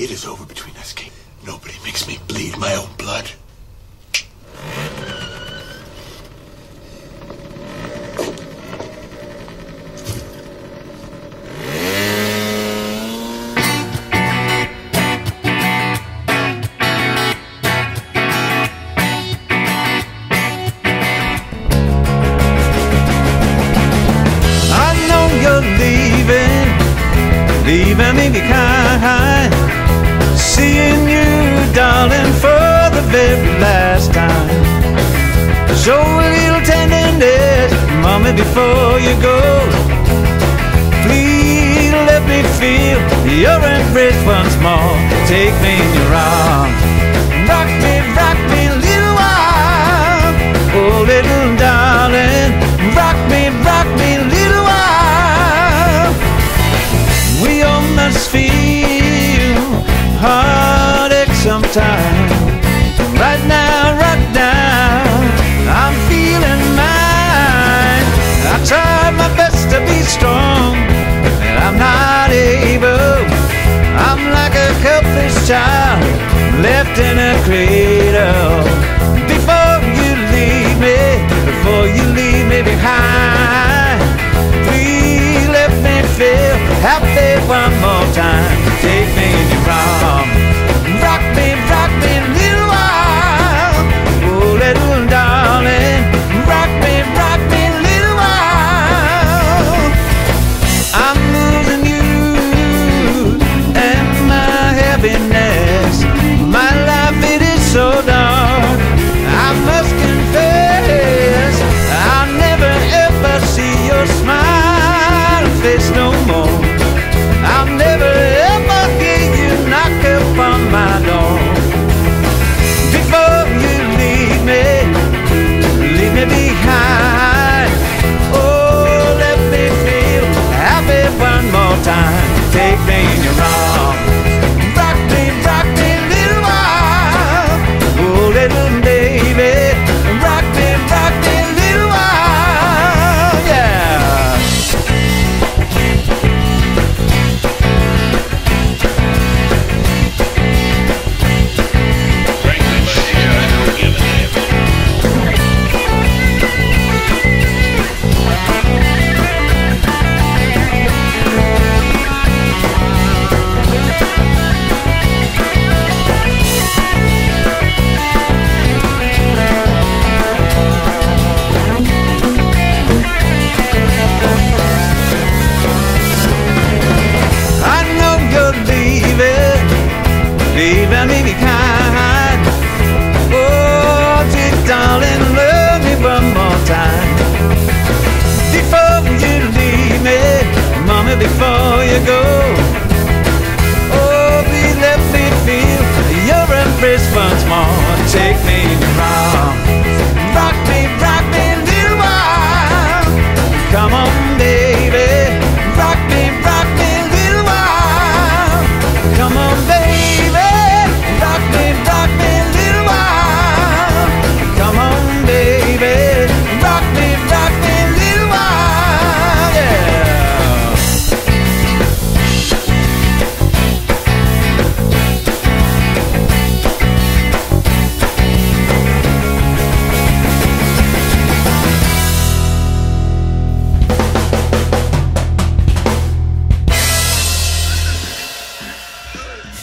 It is over between us, King. Nobody makes me bleed my own blood. seeing you, darling, for the very last time. Show a little tenderness, mommy, before you go. Please let me feel your embrace once more. Take me in your arms. sometime. Right now, right now, I'm feeling mine. I try my best to be strong, but I'm not able. I'm like a helpless child left in a crib. you go.